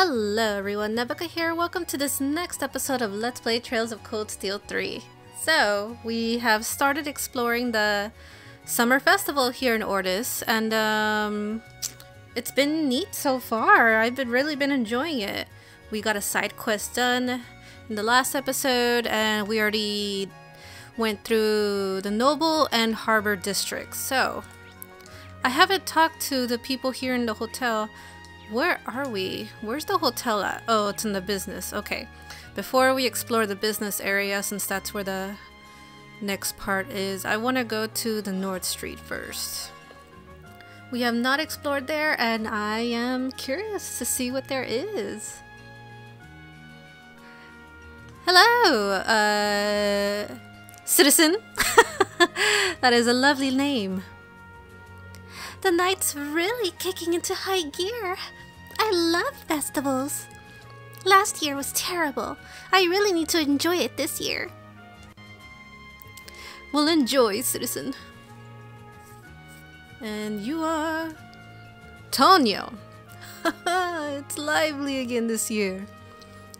Hello everyone, Nevyka here. Welcome to this next episode of Let's Play Trails of Cold Steel 3. So, we have started exploring the summer festival here in Ordis, and um, it's been neat so far. I've been really been enjoying it. We got a side quest done in the last episode, and we already went through the Noble and Harbor districts. So, I haven't talked to the people here in the hotel. Where are we? Where's the hotel at? Oh, it's in the business. Okay. Before we explore the business area, since that's where the next part is, I want to go to the North Street first. We have not explored there, and I am curious to see what there is. Hello, uh, citizen. that is a lovely name. The night's really kicking into high gear. I love festivals. Last year was terrible. I really need to enjoy it this year. Well, enjoy, citizen. And you are... Tonyo. it's lively again this year.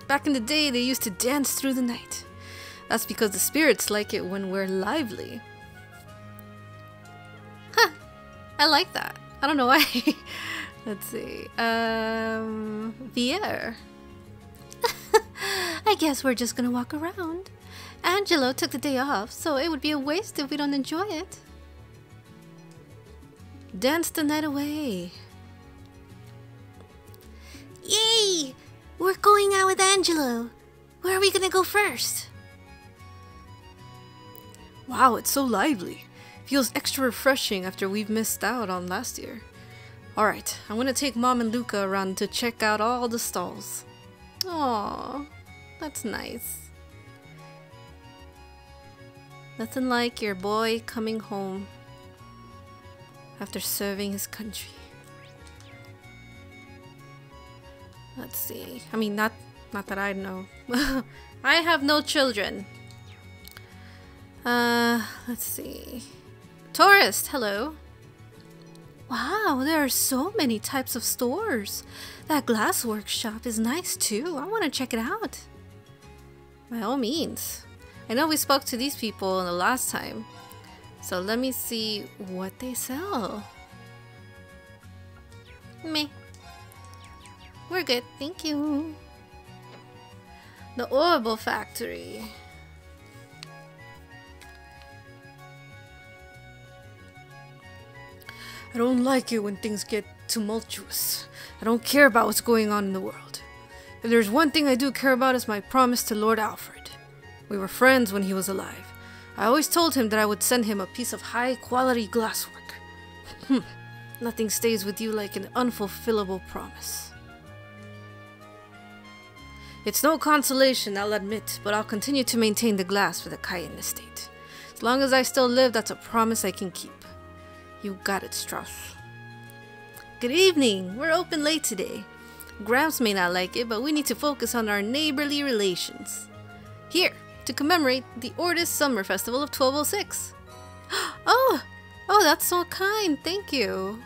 Back in the day, they used to dance through the night. That's because the spirits like it when we're lively. Huh. I like that. I don't know why. Let's see. Um, Vier. I guess we're just gonna walk around. Angelo took the day off, so it would be a waste if we don't enjoy it. Dance the night away. Yay! We're going out with Angelo. Where are we gonna go first? Wow, it's so lively. Feels extra refreshing after we've missed out on last year. Alright, I'm gonna take Mom and Luca around to check out all the stalls. Aww, that's nice. Nothing like your boy coming home after serving his country. Let's see. I mean, not not that I know. I have no children. Uh, let's see. Tourist, hello. Wow, there are so many types of stores. That glass workshop is nice too. I want to check it out. By all means. I know we spoke to these people the last time. So let me see what they sell. Me. We're good, thank you. The Orbital Factory. I don't like it when things get tumultuous. I don't care about what's going on in the world. If there's one thing I do care about is my promise to Lord Alfred. We were friends when he was alive. I always told him that I would send him a piece of high quality glasswork. Hmm. Nothing stays with you like an unfulfillable promise. It's no consolation, I'll admit, but I'll continue to maintain the glass for the Cayenne estate. As long as I still live, that's a promise I can keep. You got it, Strauss. Good evening! We're open late today. Gramps may not like it, but we need to focus on our neighborly relations. Here, to commemorate the Ordis Summer Festival of 1206. Oh! Oh, that's so kind. Thank you.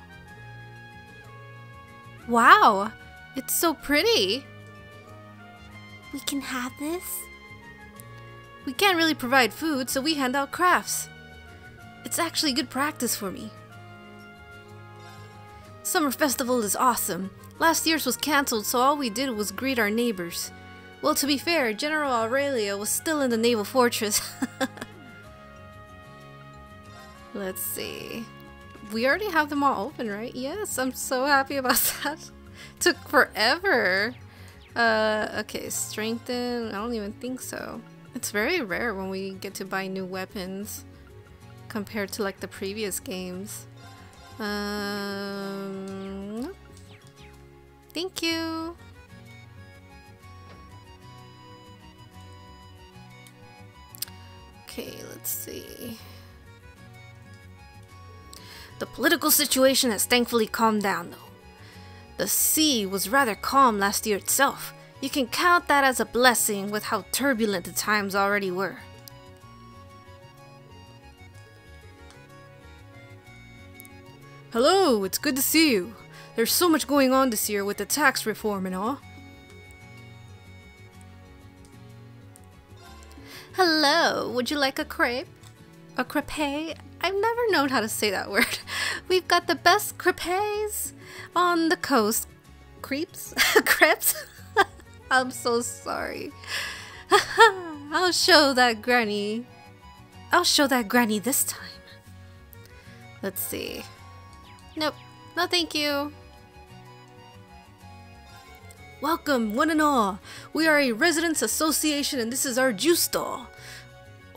Wow! It's so pretty. We can have this? We can't really provide food, so we hand out crafts. It's actually good practice for me. Summer Festival is awesome. Last year's was cancelled, so all we did was greet our neighbors. Well, to be fair, General Aurelia was still in the naval fortress. Let's see. We already have them all open, right? Yes, I'm so happy about that. Took forever. Uh, okay, strengthen. I don't even think so. It's very rare when we get to buy new weapons compared to like the previous games. Um, thank you. Okay, let's see. The political situation has thankfully calmed down, though. The sea was rather calm last year itself. You can count that as a blessing with how turbulent the times already were. Hello, it's good to see you. There's so much going on this year with the tax reform and all. Hello, would you like a crepe? A crepe? I've never known how to say that word. We've got the best crepes on the coast. Creeps? crepes? I'm so sorry. I'll show that granny. I'll show that granny this time. Let's see. Nope. No thank you. Welcome, one and all. We are a residents association and this is our juice stall.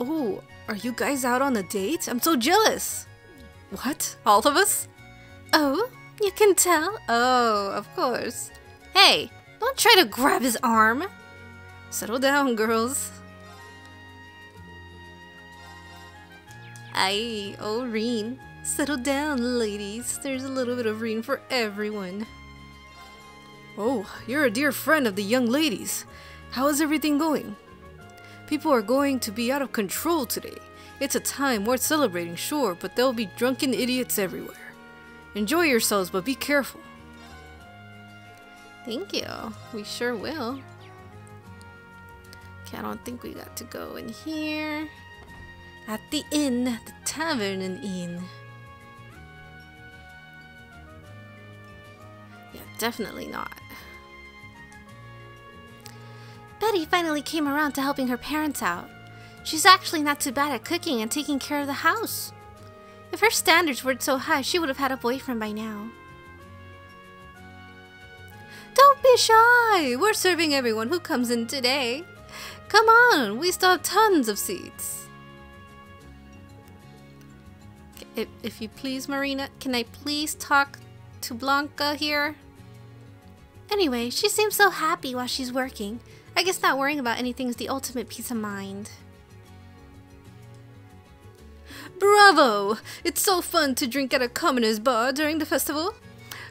Oh, are you guys out on a date? I'm so jealous. What? All of us? Oh, you can tell? Oh, of course. Hey, don't try to grab his arm. Settle down, girls. Aye, oh, Rean. Settle down, ladies. There's a little bit of Rean for everyone. Oh, you're a dear friend of the young ladies. How is everything going? People are going to be out of control today. It's a time worth celebrating, sure, but there'll be drunken idiots everywhere. Enjoy yourselves, but be careful. Thank you. We sure will. Okay, I don't think we got to go in here. At the inn, the tavern and inn. Definitely not. Betty finally came around to helping her parents out. She's actually not too bad at cooking and taking care of the house. If her standards weren't so high, she would have had a boyfriend by now. Don't be shy! We're serving everyone who comes in today. Come on, we still have tons of seats. If, if you please, Marina, can I please talk to Blanca here? Anyway, she seems so happy while she's working. I guess not worrying about anything is the ultimate peace of mind. Bravo! It's so fun to drink at a commoner's bar during the festival.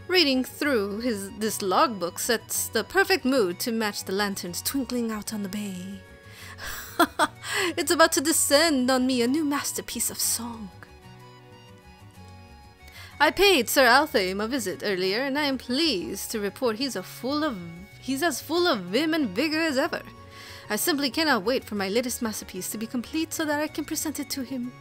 Reading through his this logbook sets the perfect mood to match the lanterns twinkling out on the bay. it's about to descend on me a new masterpiece of song. I paid Sir Althame a visit earlier, and I am pleased to report he's a full of he's as full of vim and vigor as ever. I simply cannot wait for my latest masterpiece to be complete so that I can present it to him.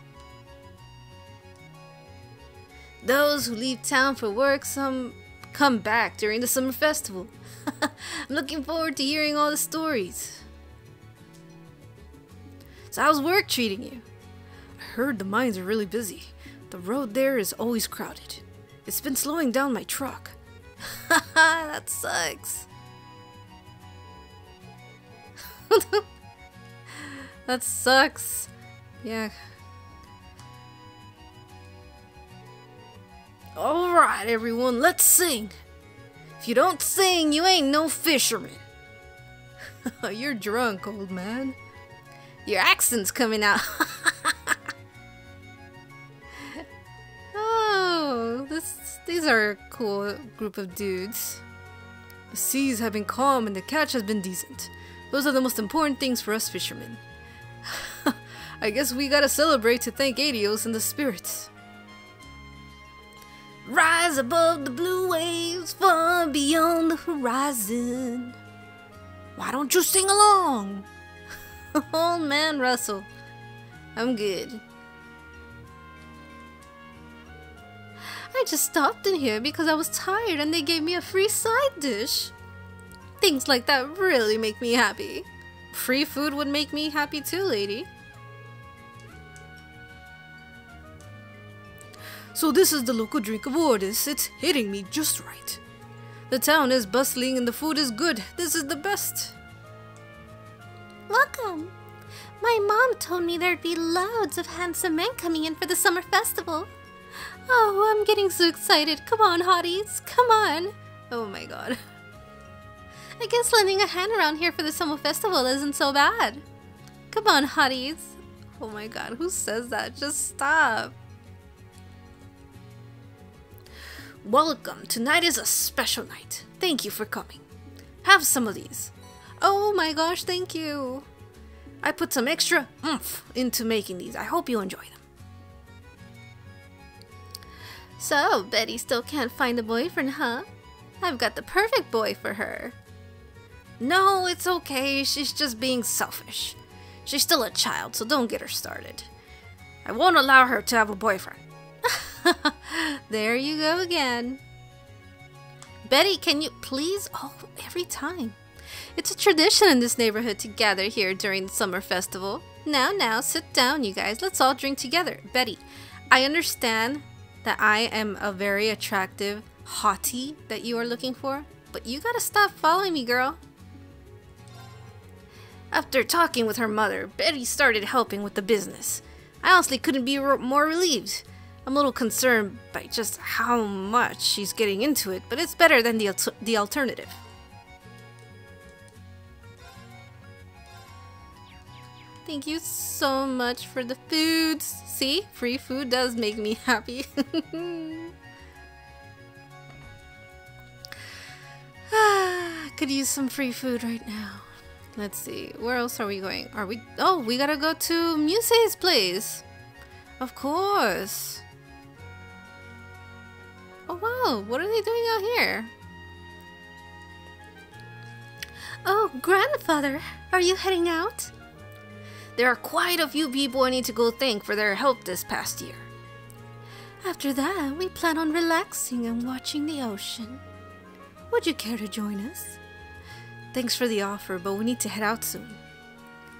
Those who leave town for work some come back during the summer festival. I'm looking forward to hearing all the stories. So how's work treating you? I heard the mines are really busy. The road there is always crowded. It's been slowing down my truck. that sucks. that sucks. Yeah. Alright, everyone, let's sing. If you don't sing, you ain't no fisherman. You're drunk, old man. Your accent's coming out. This, these are a cool group of dudes. The seas have been calm and the catch has been decent. Those are the most important things for us fishermen. I guess we gotta celebrate to thank Aidios and the spirits. Rise above the blue waves, far beyond the horizon. Why don't you sing along? Old oh, man Russell. I'm good. I just stopped in here because I was tired and they gave me a free side dish. Things like that really make me happy. Free food would make me happy too, lady. So this is the local drink of Ordis. It's hitting me just right. The town is bustling and the food is good. This is the best. Welcome. My mom told me there'd be loads of handsome men coming in for the summer festival. Oh, I'm getting so excited. Come on, hotties. Come on. Oh my god. I guess lending a hand around here for the summer festival isn't so bad. Come on, hotties. Oh my god, who says that? Just stop. Welcome. Tonight is a special night. Thank you for coming. Have some of these. Oh my gosh, thank you. I put some extra oomph into making these. I hope you enjoy them. So, Betty still can't find a boyfriend, huh? I've got the perfect boy for her. No, it's okay. She's just being selfish. She's still a child, so don't get her started. I won't allow her to have a boyfriend. there you go again. Betty, can you please? Oh, every time. It's a tradition in this neighborhood to gather here during the summer festival. Now, now, sit down, you guys. Let's all drink together. Betty, I understand that I am a very attractive hottie that you are looking for, but you gotta stop following me, girl. After talking with her mother, Betty started helping with the business. I honestly couldn't be more relieved. I'm a little concerned by just how much she's getting into it, but it's better than the, al the alternative. Thank you so much for the foods. See, free food does make me happy. Ah, could use some free food right now. Let's see, where else are we going? Are we? Oh, we gotta go to Musse's place. Of course. Oh wow, what are they doing out here? Oh, grandfather, are you heading out? There are quite a few people I need to go thank for their help this past year. After that, we plan on relaxing and watching the ocean. Would you care to join us? Thanks for the offer, but we need to head out soon.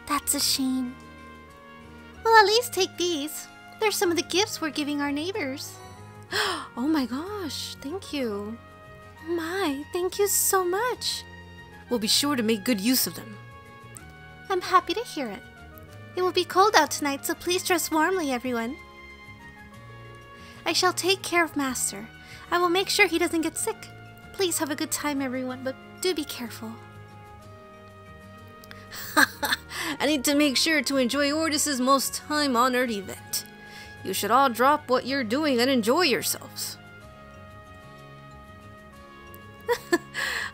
That's a shame. Well, at least take these. They're some of the gifts we're giving our neighbors. oh my gosh, thank you. My, thank you so much. We'll be sure to make good use of them. I'm happy to hear it. It will be cold out tonight, so please dress warmly, everyone. I shall take care of Master. I will make sure he doesn't get sick. Please have a good time, everyone, but do be careful. I need to make sure to enjoy Ordis's most time-honored event. You should all drop what you're doing and enjoy yourselves.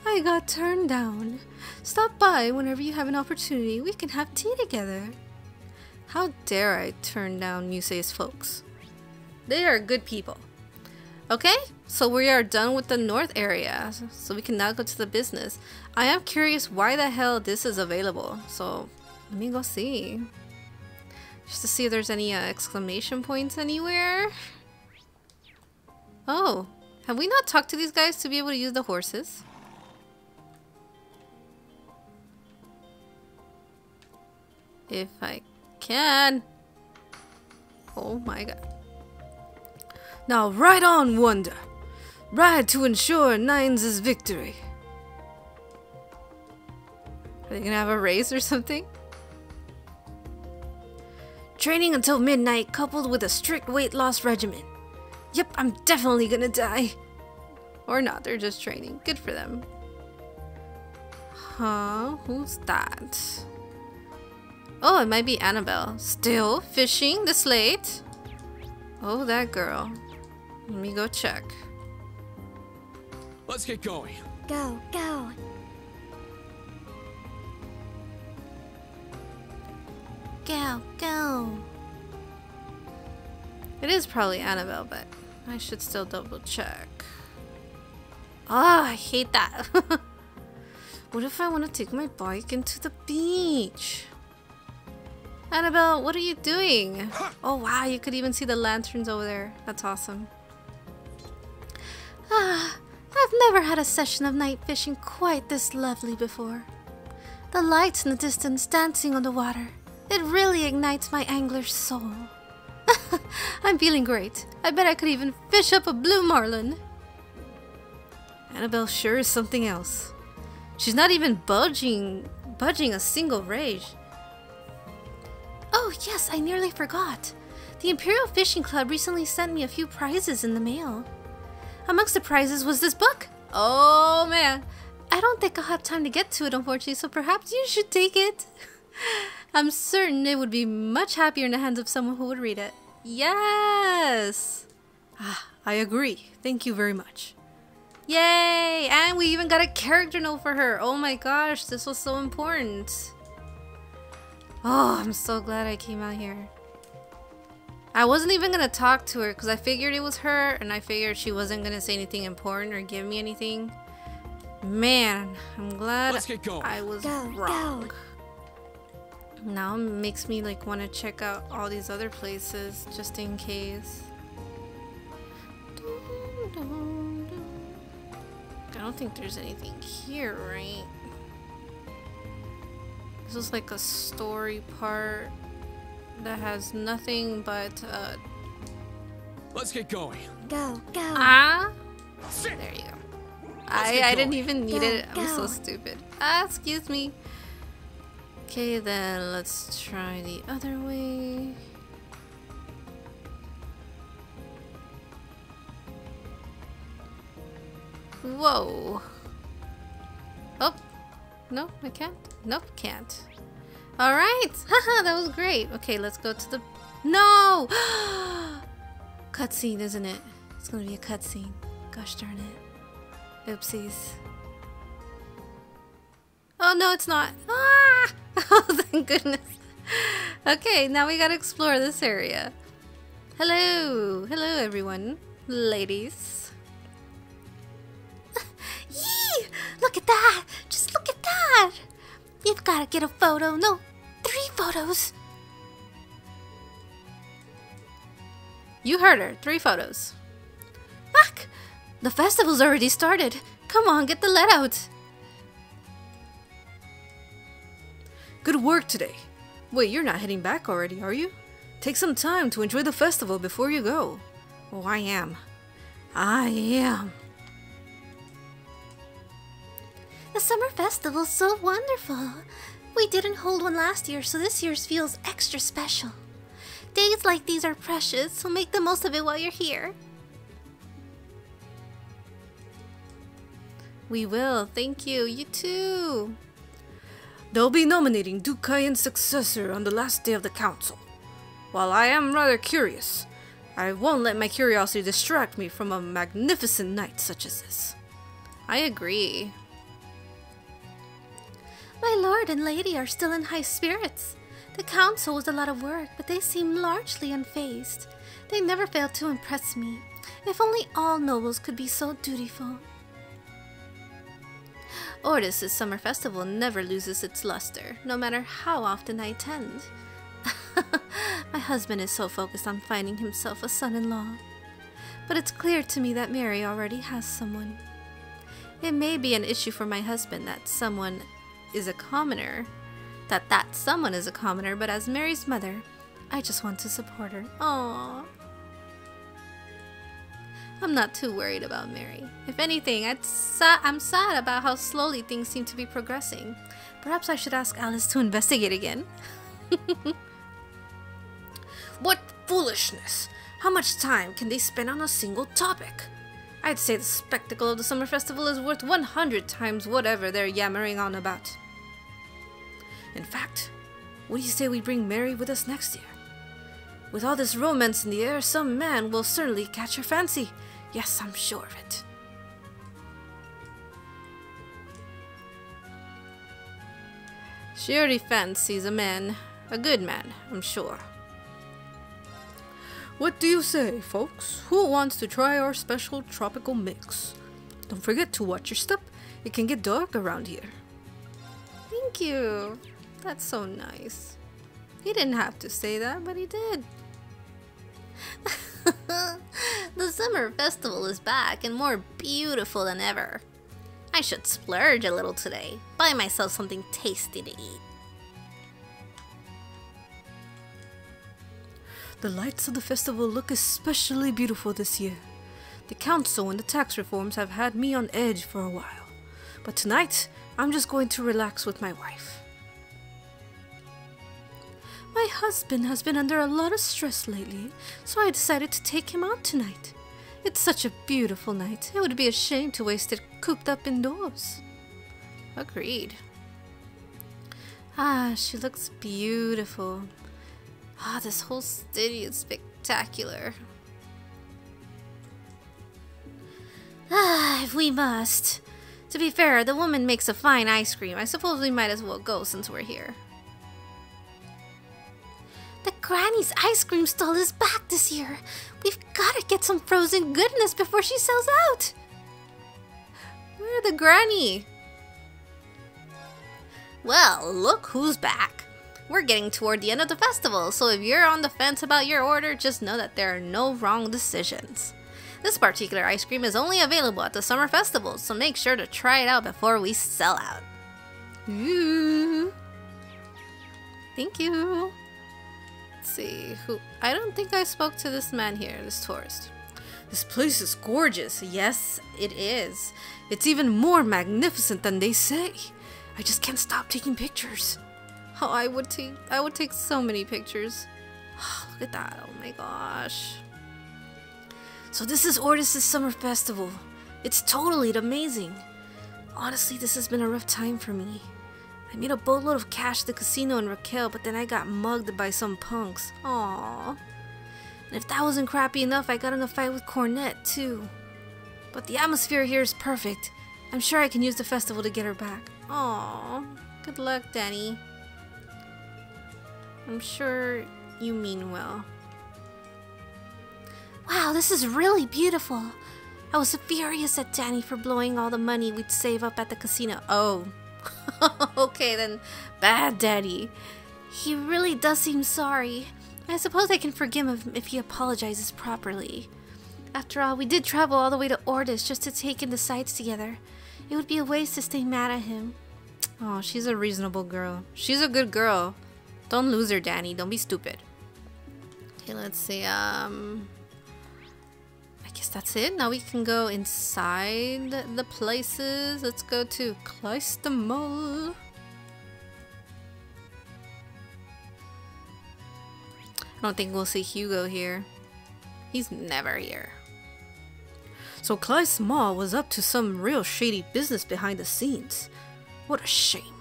I got turned down. Stop by whenever you have an opportunity. We can have tea together. How dare I turn down Musse's folks? They are good people. Okay, so we are done with the north area, so we can now go to the business. I am curious why the hell this is available, so let me go see. Just to see if there's any uh, exclamation points anywhere. Oh, have we not talked to these guys to be able to use the horses? If I can. Oh my god. Now ride on, Wonder. Ride to ensure Nines' victory. Are they gonna have a race or something? Training until midnight coupled with a strict weight loss regimen. Yep, I'm definitely gonna die. Or not, they're just training. Good for them. Huh? Who's that? Oh, it might be Annabelle. Still fishing this late? Oh, that girl. Let me go check. Let's get going. Go, go. Go, go. It is probably Annabelle, but I should still double check. Ah, oh, I hate that. what if I want to take my bike into the beach? Annabelle, what are you doing? Oh wow, you could even see the lanterns over there. That's awesome. Ah, I've never had a session of night fishing quite this lovely before. The lights in the distance dancing on the water. It really ignites my angler's soul. I'm feeling great. I bet I could even fish up a blue marlin. Annabelle sure is something else. She's not even budging, budging a single rage. Oh, yes, I nearly forgot. The Imperial Fishing Club recently sent me a few prizes in the mail. Amongst the prizes was this book. Oh man, I don't think I'll have time to get to it, unfortunately, so perhaps you should take it. I'm certain it would be much happier in the hands of someone who would read it. Yes! Ah, I agree. Thank you very much. Yay! And we even got a character note for her. Oh my gosh, this was so important. Oh, I'm so glad I came out here. I wasn't even gonna talk to her because I figured it was her and I figured she wasn't gonna say anything important or give me anything. Man, I'm glad I was go, wrong. Go. Now it makes me like want to check out all these other places just in case. I don't think there's anything here, right? This is like a story part that has nothing but uh Let's get going. Go, go. ah. There you go. I get I didn't even need Go, it. I'm so stupid. Ah, excuse me. Okay, then let's try the other way. Whoa. Oh. No, I can't. Nope, can't. Alright. Haha, that was great. Okay, let's go to the... No! cutscene, isn't it? It's gonna be a cutscene. Gosh darn it. Oopsies. Oh no, it's not. Ah! Oh, thank goodness. Okay, now we gotta explore this area. Hello, hello everyone, ladies. You've gotta get a photo. No, three photos. You heard her. Three photos. Fuck! The festival's already started. Come on, get the let out. Good work today. Wait, you're not heading back already, are you? Take some time to enjoy the festival before you go. Oh, I am. I am. The summer festival's so wonderful. We didn't hold one last year, so this year's feels extra special. Days like these are precious, so make the most of it while you're here. We will. Thank you. You too. They'll be nominating Duke Cayenne's successor on the last day of the council. While I am rather curious, I won't let my curiosity distract me from a magnificent night such as this. I agree. My lord and lady are still in high spirits. The council was a lot of work, but they seem largely unfazed. They never fail to impress me. If only all nobles could be so dutiful. Ordis' summer festival never loses its luster, no matter how often I attend. my husband is so focused on finding himself a son in law. But it's clear to me that Mary already has someone. It may be an issue for my husband that someone is a commoner, that that someone is a commoner, but as Mary's mother, I just want to support her. Aww. I'm not too worried about Mary. If anything, I'd sa- I'm sad about how slowly things seem to be progressing. Perhaps I should ask Alice to investigate again. what foolishness! How much time can they spend on a single topic? I'd say the spectacle of the summer festival is worth 100 times whatever they're yammering on about. In fact, what do you say we bring Mary with us next year? With all this romance in the air, some man will certainly catch her fancy. Yes, I'm sure of it. She already fancies a man, a good man, I'm sure. What do you say, folks? Who wants to try our special tropical mix? Don't forget to watch your step. It can get dark around here. Thank you. That's so nice. He didn't have to say that, but he did. the summer festival is back and more beautiful than ever. I should splurge a little today, buy myself something tasty to eat. The lights of the festival look especially beautiful this year. The council and the tax reforms have had me on edge for a while, but tonight I'm just going to relax with my wife. My husband has been under a lot of stress lately, so I decided to take him out tonight. It's such a beautiful night. It would be a shame to waste it cooped up indoors. Agreed. Ah, she looks beautiful. Ah, this whole city is spectacular. Ah, if we must. To be fair, the woman makes a fine ice cream. I suppose we might as well go since we're here. The Granny's ice cream stall is back this year. We've gotta get some frozen goodness before she sells out. Where the granny? Well, look who's back. We're getting toward the end of the festival, so if you're on the fence about your order, just know that there are no wrong decisions. This particular ice cream is only available at the summer festival, so make sure to try it out before we sell out. Ooh. Thank you. Let's see who I don't think I spoke to this man here, this tourist. This place is gorgeous. Yes, it is. It's even more magnificent than they say. I just can't stop taking pictures. Oh, I would take I would take so many pictures. look at that. Oh my gosh. So this is Ordis' summer festival. It's totally amazing. Honestly, this has been a rough time for me. I made a boatload of cash at the casino in Raquel, but then I got mugged by some punks. Aww. And if that wasn't crappy enough, I got in a fight with Cornette, too. But the atmosphere here is perfect. I'm sure I can use the festival to get her back. Aww. Good luck, Danny. I'm sure you mean well. Wow, this is really beautiful. I was furious at Danny for blowing all the money we'd save up at the casino. Oh. okay, then. Bad Daddy. He really does seem sorry. I suppose I can forgive him if he apologizes properly. After all, we did travel all the way to Ordis just to take in the sights together. It would be a waste to stay mad at him. Oh, she's a reasonable girl. She's a good girl. Don't lose her, Danny. Don't be stupid. Okay, let's see. Um, I guess that's it. Now we can go inside the places. Let's go to Kleist Mall. I don't think we'll see Hugo here. He's never here. So Mall was up to some real shady business behind the scenes. What a shame.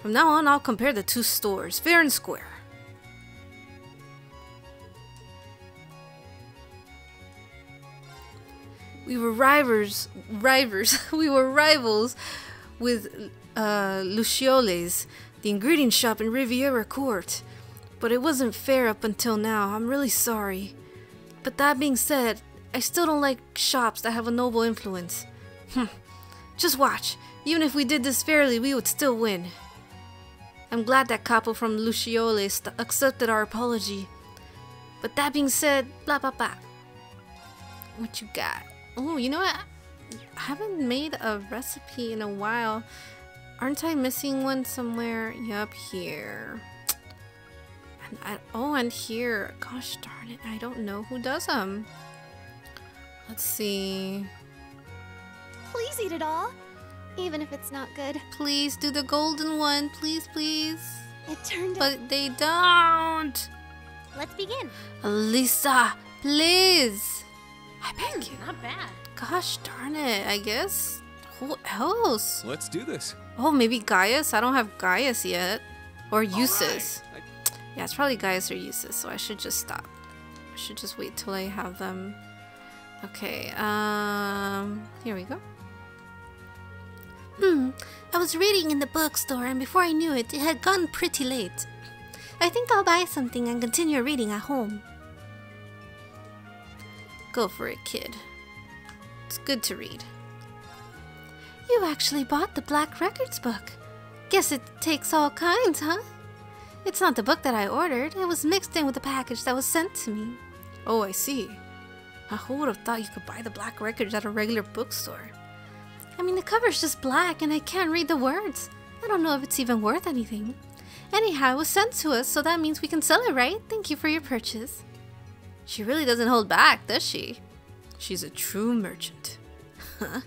From now on, I'll compare the two stores, fair and square. we were rivals, rivals. we were rivals with uh, Luciole's, the ingredient shop in Riviera Court. But it wasn't fair up until now. I'm really sorry. But that being said, I still don't like shops that have a noble influence. Hmm. Just watch. Even if we did this fairly, we would still win. I'm glad that couple from Luciole accepted our apology. But that being said, blah blah blah. What you got? Oh, you know what? I haven't made a recipe in a while. Aren't I missing one somewhere? Yup, here. And I, oh, and here. Gosh darn it, I don't know who does them. Let's see. Please eat it all, even if it's not good. Please do the golden one, please, please. It turned But out. they don't. Let's begin. Lisa, please. I beg you. Not bad. Gosh darn it. I guess. Who else? Let's do this. Oh, maybe Gaius? I don't have Gaius yet. Or Eustace. Right. Yeah, it's probably Gaius or Eustace, so I should just stop. I should just wait till I have them. Okay, um, here we go. Hmm, I was reading in the bookstore, and before I knew it, it had gone pretty late. I think I'll buy something and continue reading at home. Go for it, kid. It's good to read. You actually bought the Black Records book. Guess it takes all kinds, huh? It's not the book that I ordered. It was mixed in with the package that was sent to me. Oh, I see. Who would have thought you could buy the Black Records at a regular bookstore? I mean, the cover's just black and I can't read the words. I don't know if it's even worth anything. Anyhow, it was sent to us, so that means we can sell it, right? Thank you for your purchase. She really doesn't hold back, does she? She's a true merchant. Huh?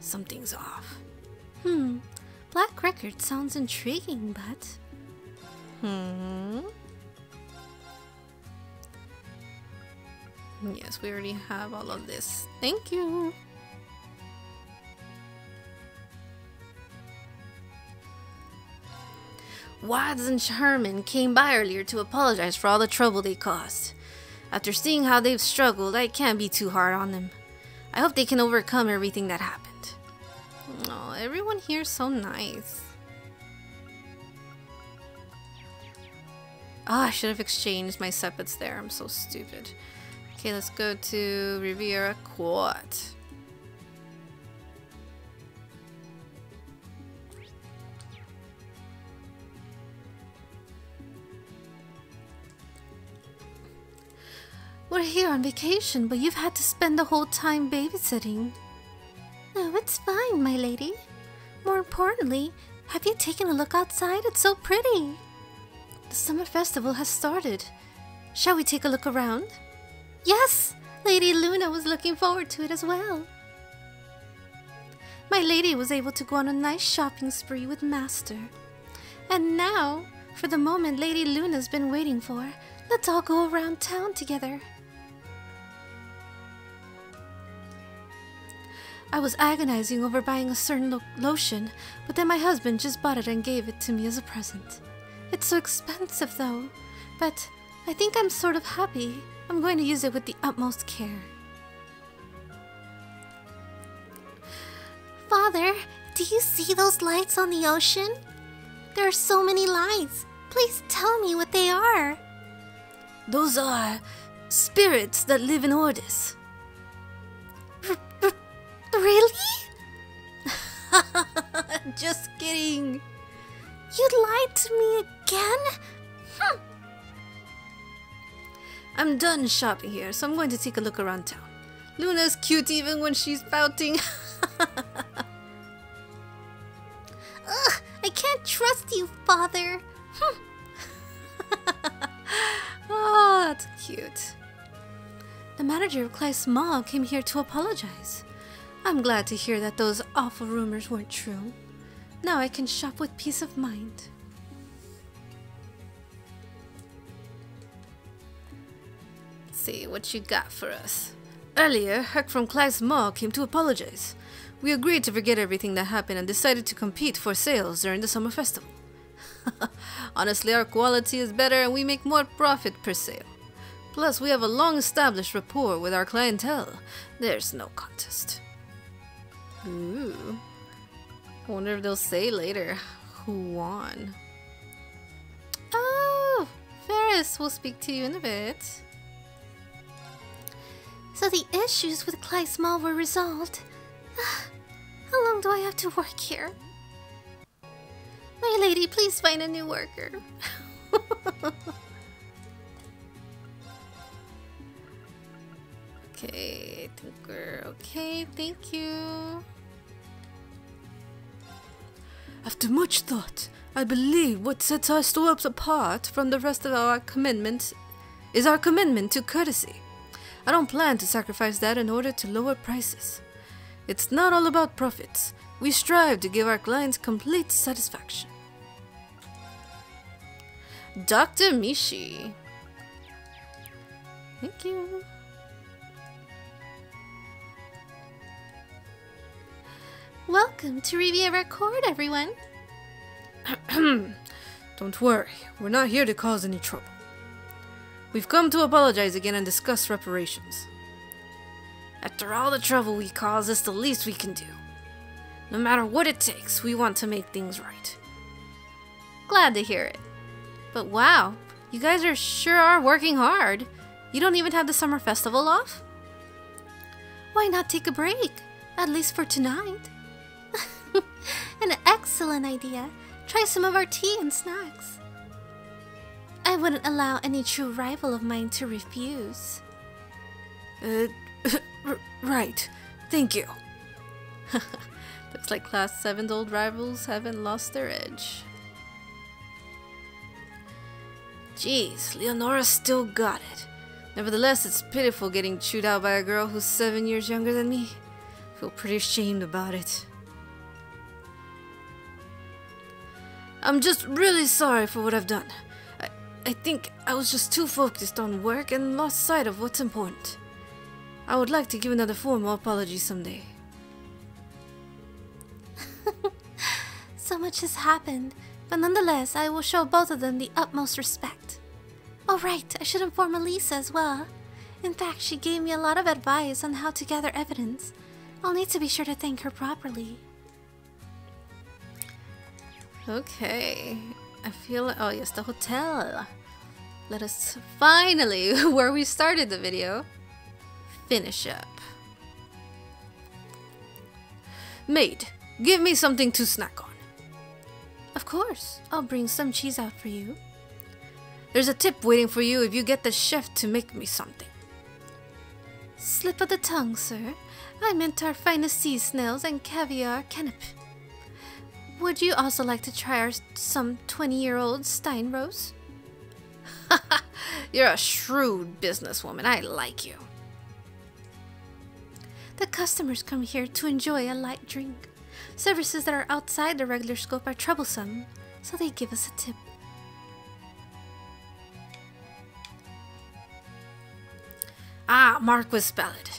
Something's off. Hmm. Black Record sounds intriguing, but. Hmm. Yes, we already have all of this. Thank you. Wads and Sherman came by earlier to apologize for all the trouble they caused. After seeing how they've struggled, I can't be too hard on them. I hope they can overcome everything that happened. Oh, everyone here's so nice. Oh, I should have exchanged my sepiths there. I'm so stupid. Okay, let's go to Riviera Court. We're here on vacation, but you've had to spend the whole time babysitting. No, it's fine, my lady. More importantly, have you taken a look outside? It's so pretty. The summer festival has started. Shall we take a look around? Yes, Lady Luna was looking forward to it as well. My lady was able to go on a nice shopping spree with Master. And now, for the moment Lady Luna's been waiting for, let's all go around town together. I was agonizing over buying a certain lo lotion, but then my husband just bought it and gave it to me as a present. It's so expensive though, but I think I'm sort of happy. I'm going to use it with the utmost care. Father, do you see those lights on the ocean? There are so many lights. Please tell me what they are. Those are spirits that live in Ordis. Really? Just kidding. You lied to me again? Hm. I'm done shopping here, so I'm going to take a look around town. Luna's cute even when she's pouting. Ugh, I can't trust you, father. Hm. oh, that's cute. The manager of Kleist Mall came here to apologize. I'm glad to hear that those awful rumors weren't true. Now I can shop with peace of mind. Let's see what you got for us. Earlier, Herc from Kleist Mall came to apologize. We agreed to forget everything that happened and decided to compete for sales during the summer festival. Honestly, our quality is better and we make more profit per sale. Plus, we have a long established rapport with our clientele. There's no contest. Ooh. I wonder if they'll say later who won. Oh, Ferris will speak to you in a bit. So the issues with Kleist Mall were resolved. Ah, how long do I have to work here? My lady, please find a new worker. okay, we're okay. Thank you. After much thought, I believe what sets our stores apart from the rest of our commitments is our commitment to courtesy. I don't plan to sacrifice that in order to lower prices. It's not all about profits. We strive to give our clients complete satisfaction. Dr. Mishi. Thank you. Welcome to Riviera Court, everyone. Don't worry, we're not here to cause any trouble. We've come to apologize again and discuss reparations. After all the trouble we caused, it's the least we can do. No matter what it takes, we want to make things right. Glad to hear it. But wow, you guys are sure are working hard. You don't even have the summer festival off? Why not take a break? At least for tonight. An excellent idea. Try some of our tea and snacks. I wouldn't allow any true rival of mine to refuse. Uh, right. Thank you. Looks like Class 7's old rivals haven't lost their edge. Jeez, Leonora still got it. Nevertheless, it's pitiful getting chewed out by a girl who's seven years younger than me. I feel pretty ashamed about it. I'm just really sorry for what I've done. I, I think I was just too focused on work and lost sight of what's important. I would like to give another formal apology someday. so much has happened, but nonetheless, I will show both of them the utmost respect. Oh, right, I should inform Elisa as well. In fact, she gave me a lot of advice on how to gather evidence. I'll need to be sure to thank her properly. Okay. I feel oh yes, the hotel. Let us finally, where we started the video, finish up. Maid, give me something to snack on. Of course, I'll bring some cheese out for you. There's a tip waiting for you if you get the chef to make me something. Slip of the tongue, sir. I meant our finest sea snails and caviar canop. Would you also like to try our some 20 year old Steinrose? You're a shrewd businesswoman. I like you. The customers come here to enjoy a light drink. Services that are outside the regular scope are troublesome, so they give us a tip. Ah, Marquis Ballad.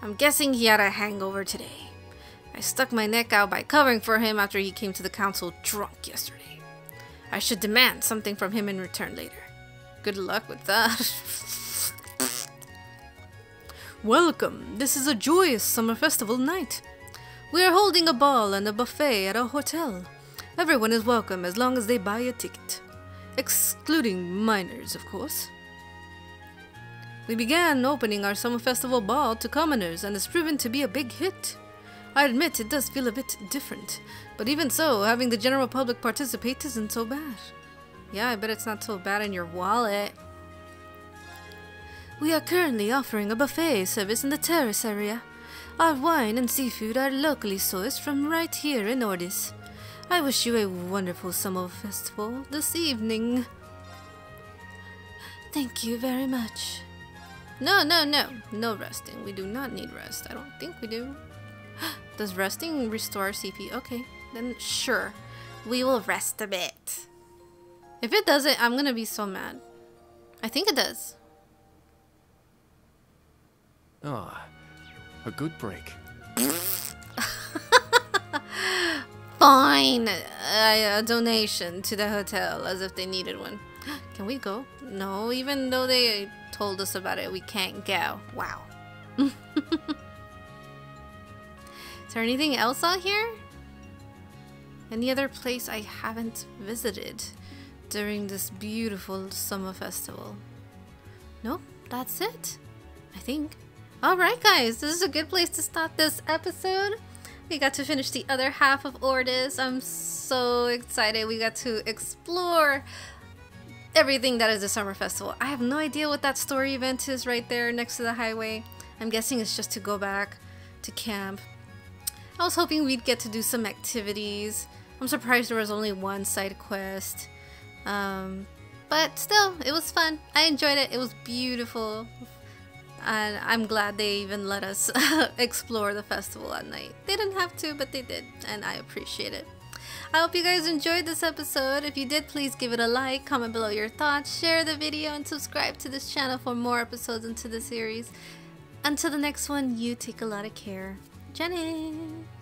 I'm guessing he had a hangover today. I stuck my neck out by covering for him after he came to the council drunk yesterday. I should demand something from him in return later. Good luck with that. Welcome. This is a joyous summer festival night. We are holding a ball and a buffet at a hotel. Everyone is welcome as long as they buy a ticket. Excluding minors, of course. We began opening our summer festival ball to commoners and it's proven to be a big hit. I admit it does feel a bit different, but even so, having the general public participate isn't so bad. Yeah, I bet it's not so bad in your wallet. We are currently offering a buffet service in the terrace area. Our wine and seafood are locally sourced from right here in Ordis. I wish you a wonderful summer festival this evening. Thank you very much. No, no, no. No resting. We do not need rest. I don't think we do. Does resting restore CP? Okay, then sure. We will rest a bit. If it doesn't, I'm gonna be so mad. I think it does. Ah, a good break. Fine. A donation to the hotel as if they needed one. Can we go? No, even though they told us about it, we can't go. Wow. Is there anything else out here? Any other place I haven't visited during this beautiful summer festival? Nope, that's it. I think. Alright, guys, this is a good place to stop this episode. We got to finish the other half of Ordis. I'm so excited. We got to explore everything that is the summer festival. I have no idea what that story event is right there next to the highway. I'm guessing it's just to go back to camp. I was hoping we'd get to do some activities. I'm surprised there was only one side quest. Um, but still, it was fun. I enjoyed it. It was beautiful and I'm glad they even let us explore the festival at night. They didn't have to, but they did, and I appreciate it. I hope you guys enjoyed this episode. If you did, please give it a like, comment below your thoughts, share the video, and subscribe to this channel for more episodes into the series. Until the next one, you take a lot of care. じゃあね